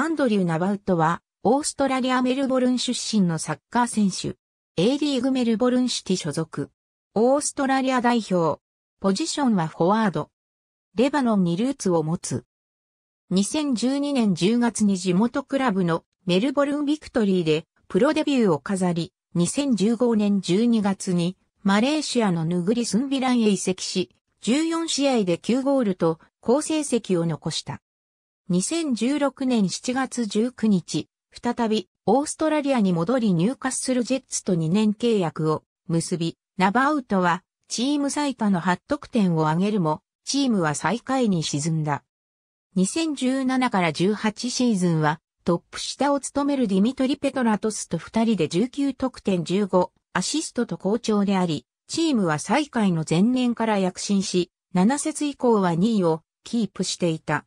アンドリュー・ナバウトは、オーストラリア・メルボルン出身のサッカー選手。A リーグメルボルンシティ所属。オーストラリア代表。ポジションはフォワード。レバノンにルーツを持つ。2012年10月に地元クラブのメルボルンビクトリーでプロデビューを飾り、2015年12月にマレーシアのヌグリスンビランへ移籍し、14試合で9ゴールと好成績を残した。2016年7月19日、再びオーストラリアに戻り入荷するジェッツと2年契約を結び、ナバウトはチーム最多の8得点を挙げるも、チームは最下位に沈んだ。2017から18シーズンはトップ下を務めるディミトリ・ペトラトスと2人で19得点15アシストと好調であり、チームは最下位の前年から躍進し、7節以降は2位をキープしていた。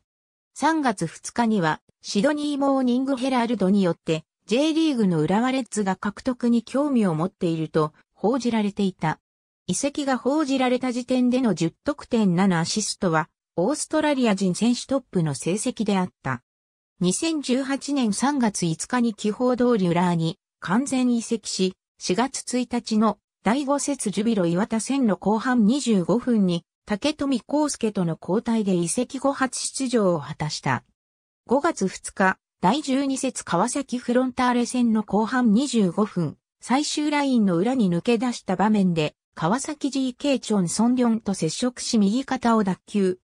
3月2日にはシドニーモーニングヘラルドによって J リーグの浦和レッズが獲得に興味を持っていると報じられていた。移籍が報じられた時点での10得点7アシストはオーストラリア人選手トップの成績であった。2018年3月5日に気泡通り浦和に完全移籍し、4月1日の第5節ジュビロ岩田戦の後半25分に竹富康介との交代で移籍後初出場を果たした。5月2日、第12節川崎フロンターレ戦の後半25分、最終ラインの裏に抜け出した場面で、川崎 GK チョン・ソンリョンと接触し右肩を脱臼。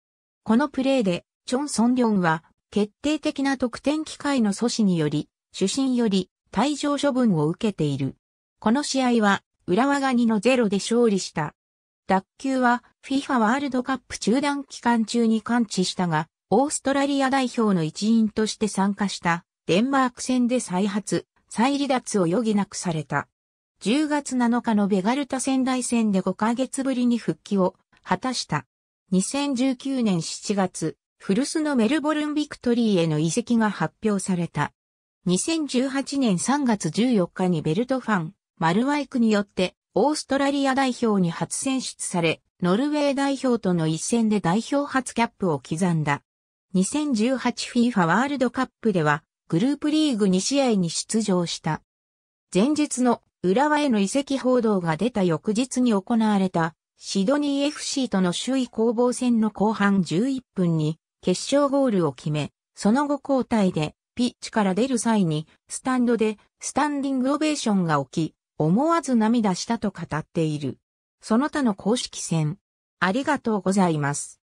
このプレーで、チョン・ソンリョンは、決定的な得点機会の阻止により、主審より退場処分を受けている。この試合は、浦和が2の0で勝利した。脱臼は FIFA ワールドカップ中断期間中に完治したが、オーストラリア代表の一員として参加したデンマーク戦で再発、再離脱を余儀なくされた。10月7日のベガルタ仙台戦で5ヶ月ぶりに復帰を果たした。2019年7月、古巣のメルボルンビクトリーへの移籍が発表された。2018年3月14日にベルトファン、マルワイクによってオーストラリア代表に初選出され、ノルウェー代表との一戦で代表初キャップを刻んだ。2018FIFA ワールドカップではグループリーグ2試合に出場した。前日の浦和への移籍報道が出た翌日に行われたシドニー FC との首位攻防戦の後半11分に決勝ゴールを決め、その後交代でピッチから出る際に、スタンドでスタンディングオベーションが起き、思わず涙したと語っている。その他の公式戦。ありがとうございます。